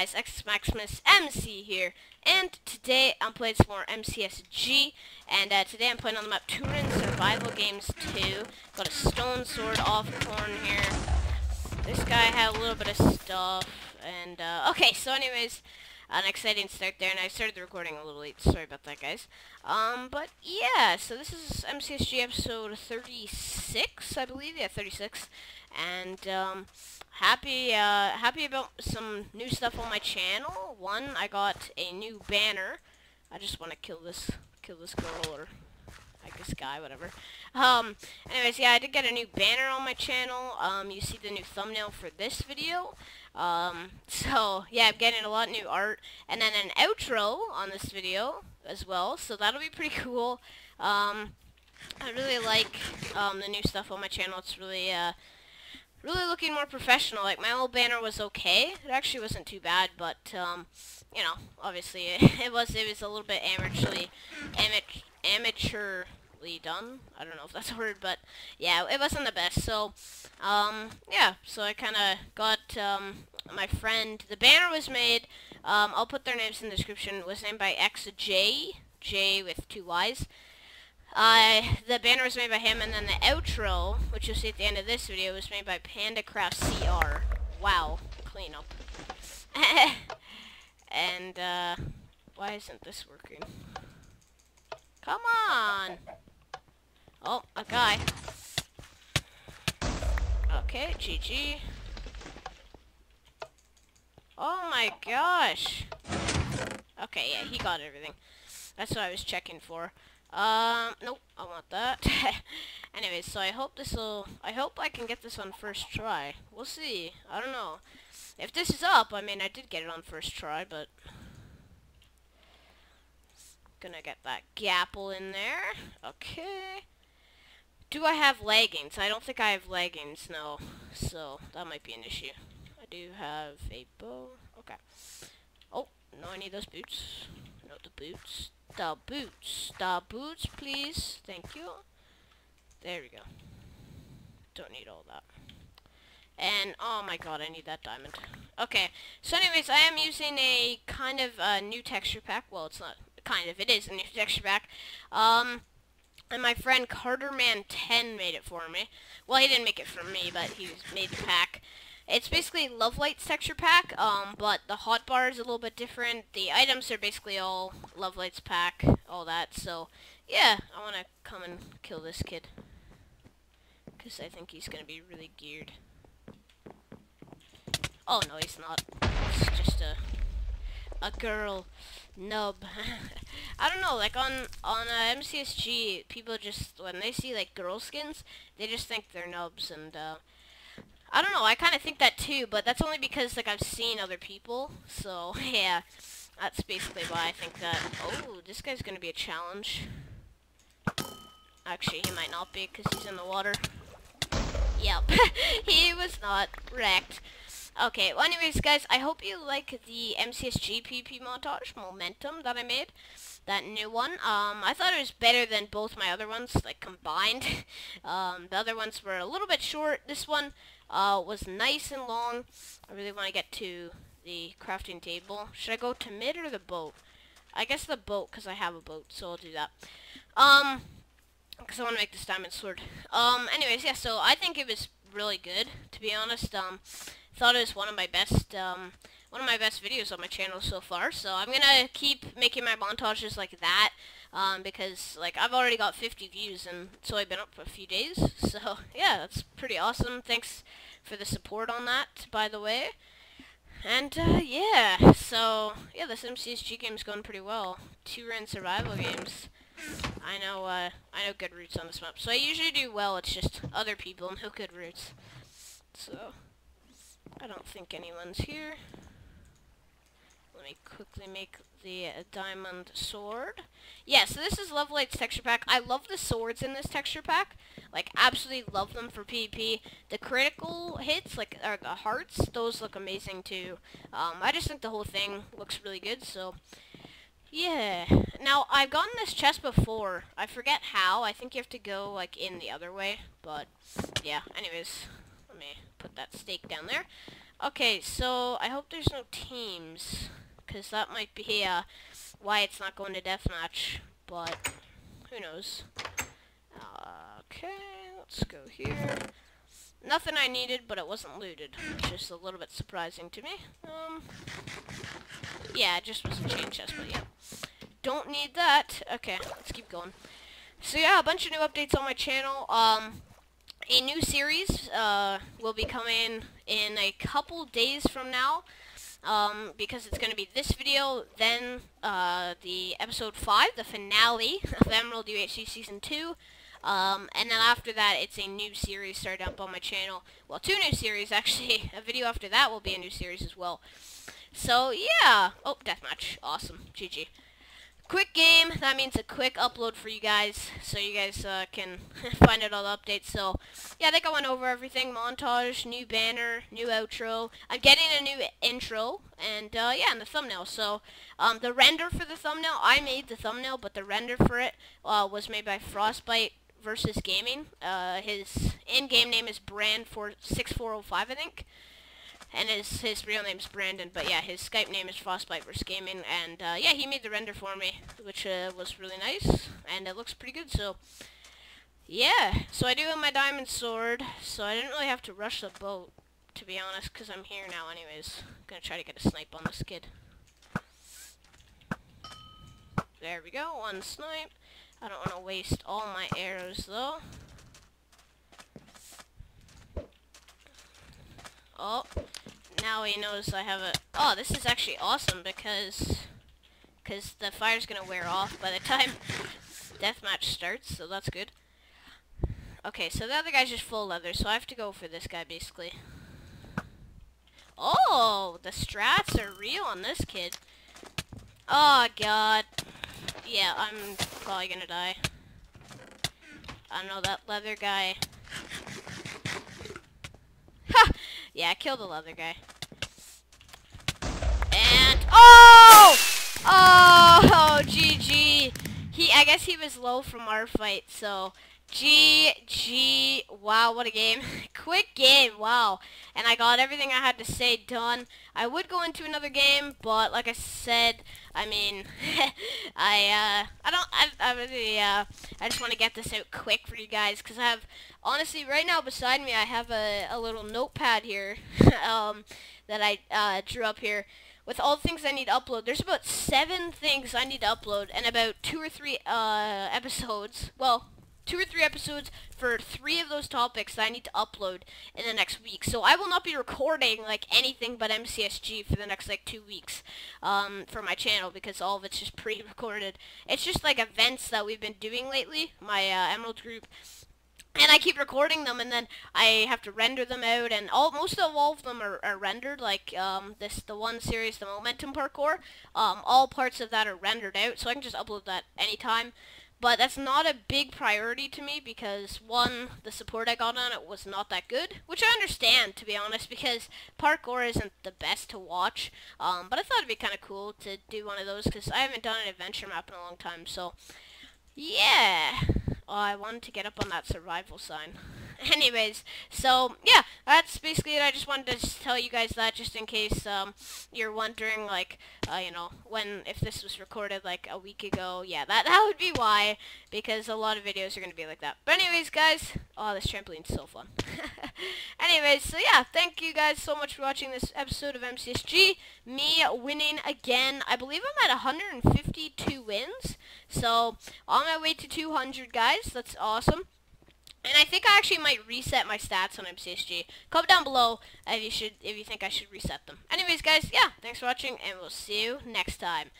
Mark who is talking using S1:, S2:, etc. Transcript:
S1: guys, X Maximus MC here, and today I'm playing some more MCSG, and uh, today I'm playing on the map Teweran Survival Games 2. Got a stone sword off corn here. This guy had a little bit of stuff, and uh, okay, so anyways, an exciting start there, and I started the recording a little late, sorry about that guys. Um, but yeah, so this is MCSG episode 36, I believe, yeah, 36, and um, happy uh, happy about some new stuff on my channel. One, I got a new banner. I just want to kill this kill this girl or I guess guy, whatever. Um, anyways, yeah, I did get a new banner on my channel. Um, you see the new thumbnail for this video. Um, so yeah, I'm getting a lot of new art, and then an outro on this video as well. So that'll be pretty cool. Um, I really like um, the new stuff on my channel. It's really uh, really looking more professional. Like my old banner was okay. It actually wasn't too bad, but um, you know, obviously it, it was it was a little bit amateurly, amateur, done. I don't know if that's a word, but yeah, it wasn't the best. So, um, yeah, so I kind of got um, my friend. The banner was made. Um, I'll put their names in the description. It was named by XJ, J with two Y's. Uh, the banner was made by him, and then the outro, which you'll see at the end of this video, was made by PandaCraft CR. Wow, clean up. and, uh, why isn't this working? Come on! Oh, a guy. Okay, GG. Oh my gosh! Okay, yeah, he got everything. That's what I was checking for. Um, nope, I want that. Anyways, so I hope this will, I hope I can get this on first try. We'll see. I don't know. If this is up, I mean, I did get it on first try, but... Gonna get that gapple in there. Okay. Do I have leggings? I don't think I have leggings, no. So, that might be an issue. I do have a bow. Okay. Oh, no, I need those boots. No, the boots. The boots. The boots, please. Thank you. There we go. Don't need all that. And, oh my god, I need that diamond. Okay, so anyways, I am using a kind of uh, new texture pack. Well, it's not kind of, it is a new texture pack. Um, and my friend Carterman10 made it for me. Well, he didn't make it for me, but he made the pack. It's basically Love Lights texture pack, um, but the hotbar is a little bit different. The items are basically all Love Lights pack, all that. So, yeah, I want to come and kill this kid. Because I think he's going to be really geared. Oh, no, he's not. It's just a a girl nub. I don't know, like on on uh, MCSG, people just when they see like girl skins, they just think they're nubs, and uh, I don't know, I kind of think that too, but that's only because, like, I've seen other people, so, yeah, that's basically why I think that, oh, this guy's gonna be a challenge. Actually, he might not be, because he's in the water. Yep, he was not wrecked. Okay, well, anyways, guys, I hope you like the MCSG PvP montage, Momentum, that I made. That new one. Um, I thought it was better than both my other ones, like, combined. um, the other ones were a little bit short. This one, uh, was nice and long. I really want to get to the crafting table. Should I go to mid or the boat? I guess the boat, because I have a boat, so I'll do that. Um, because I want to make this diamond sword. Um, anyways, yeah, so I think it was really good, to be honest. Um, thought it was one of my best, um, one of my best videos on my channel so far, so I'm gonna keep making my montages like that, um, because, like, I've already got 50 views, and so I've been up for a few days, so, yeah, that's pretty awesome. Thanks for the support on that, by the way. And, uh, yeah, so, yeah, this MCSG game's going pretty well. Teweran survival games. I know, uh, I know good roots on this map. So I usually do well, it's just other people know good roots. So, I don't think anyone's here. Let me quickly make the uh, diamond sword. Yeah, so this is Love Light's texture pack. I love the swords in this texture pack. Like, absolutely love them for PvP. The critical hits, like, or the hearts, those look amazing too. Um, I just think the whole thing looks really good, so... Yeah. Now, I've gotten this chest before. I forget how. I think you have to go, like, in the other way. But, yeah. Anyways, me put that stake down there. Okay, so I hope there's no teams, because that might be uh, why it's not going to deathmatch, but who knows. Okay, let's go here. Nothing I needed, but it wasn't looted, which is a little bit surprising to me. Um, yeah, it just was a chain chest, but yeah. Don't need that. Okay, let's keep going. So yeah, a bunch of new updates on my channel. Um, a new series uh, will be coming in a couple days from now. Um, because it's going to be this video, then uh, the episode 5, the finale of Emerald UHC Season 2, um, and then after that, it's a new series started up on my channel. Well, two new series, actually. A video after that will be a new series as well. So, yeah. Oh, deathmatch. Awesome. GG. Quick game. That means a quick upload for you guys, so you guys uh, can find out all the updates. So, yeah, I think I went over everything. Montage, new banner, new outro. I'm getting a new intro, and, uh, yeah, and the thumbnail. So, um, the render for the thumbnail, I made the thumbnail, but the render for it uh, was made by Frostbite versus Gaming. Uh, his in-game name is Brand for 6405, I think. And his his real name is Brandon, but yeah, his Skype name is Frostbite vs Gaming, and uh, yeah, he made the render for me, which uh, was really nice, and it looks pretty good. So yeah, so I do have my diamond sword, so I didn't really have to rush the boat, to be honest, because I'm here now anyways. I'm gonna try to get a snipe on this kid. There we go, one snipe. I don't want to waste all my arrows, though. Oh, now he knows I have a... Oh, this is actually awesome because... Because the fire's going to wear off by the time deathmatch starts, so that's good. Okay, so the other guy's just full leather, so I have to go for this guy, basically. Oh, the strats are real on this kid. Oh, God. Yeah, I'm probably gonna die. I know, that leather guy. Yeah, I killed the leather guy. And, oh! Oh, GG. He, I guess he was low from our fight, so GG. Wow, what a game. Quick game, wow. And I got everything I had to say done. I would go into another game, but like I said, I mean, I, uh, I don't, I, I really, uh, I just want to get this out quick for you guys, because I have, honestly, right now beside me, I have a, a little notepad here, um, that I, uh, drew up here with all the things I need to upload. There's about seven things I need to upload and about two or three uh, episodes. Well, two or three episodes for three of those topics that I need to upload in the next week. So I will not be recording like anything but MCSG for the next like two weeks um, for my channel because all of it's just pre-recorded. It's just like events that we've been doing lately, my uh, Emerald group. And I keep recording them, and then I have to render them out, and all most of all of them are, are rendered. Like um, this, the one series, the Momentum Parkour. Um, all parts of that are rendered out, so I can just upload that anytime. But that's not a big priority to me because, one, the support I got on it was not that good. Which I understand, to be honest, because parkour isn't the best to watch. Um, but I thought it'd be kind of cool to do one of those because I haven't done an adventure map in a long time. So, yeah. Oh, I wanted to get up on that survival sign. anyways, so yeah, that's basically it. I just wanted to tell you guys that just in case um, you're wondering, like, uh, you know, when if this was recorded like a week ago, yeah, that that would be why, because a lot of videos are gonna be like that. But anyways, guys, oh, this trampoline's so fun. anyways, so yeah, thank you guys so much for watching this episode of MCSG. Me winning again. I believe I'm at 152 wins. So on my way to 200, guys. That's awesome. And I think I actually might reset my stats when MCSG. Comment down below if you should if you think I should reset them. Anyways, guys, yeah, thanks for watching, and we'll see you next time.